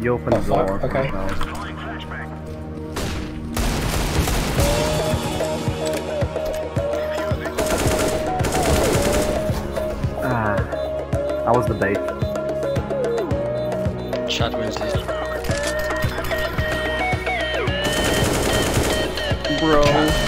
You open the fuck? door. Okay. Ah, that was the bait. Chad wins this. Bro.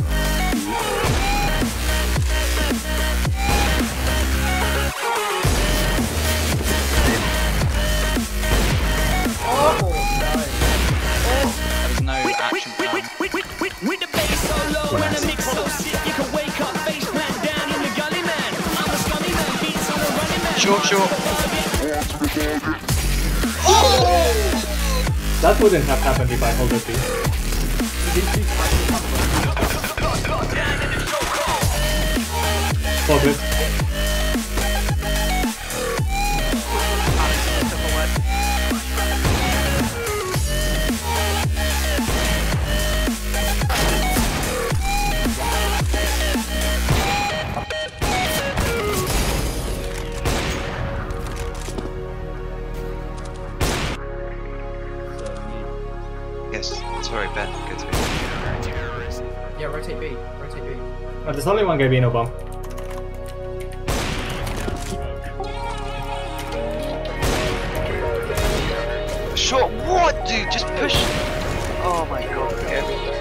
Short, short. That wouldn't have happened if I hold it B. sorry, Ben. Go to Yeah, rotate B. Rotate B. Uh, there's only one guy being no bomb. Short, what, dude? Just push. Oh my god, okay.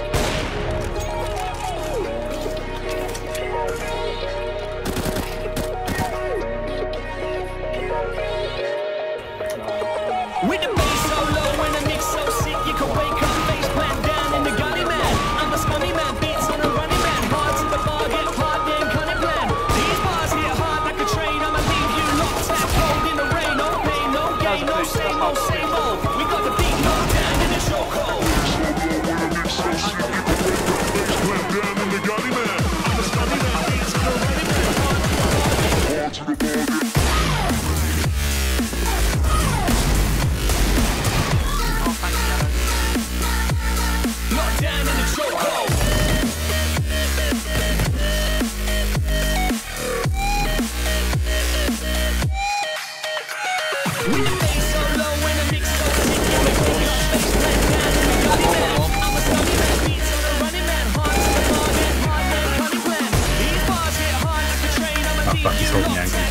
Locked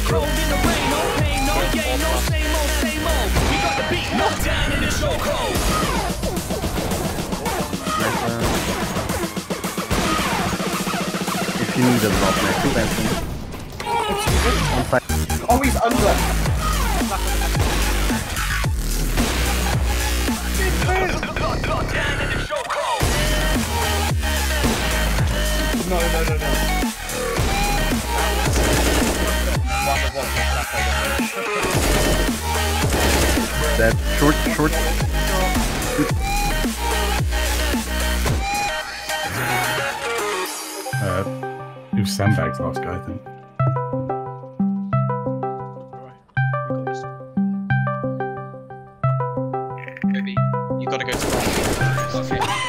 cold in the rain. No pain, no gain, no same old, same old. We got the beat knocked down in the chokehold. Nice one. If you need a drop next to Benson. On side. Oh, he's under. That short, short. Uh, it was Sandbag's last guy, I think. Maybe you gotta go to the